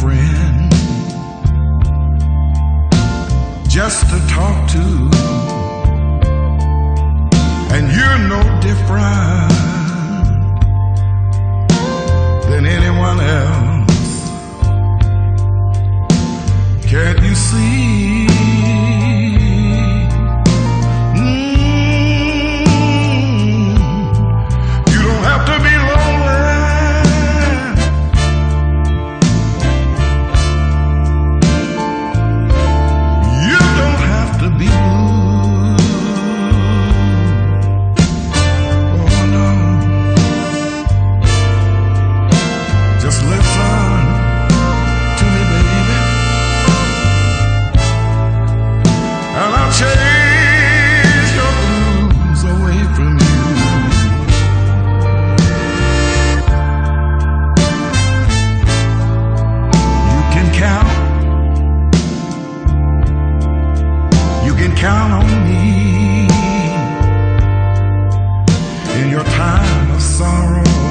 friend just to talk to, and you're no different. in your time of sorrow.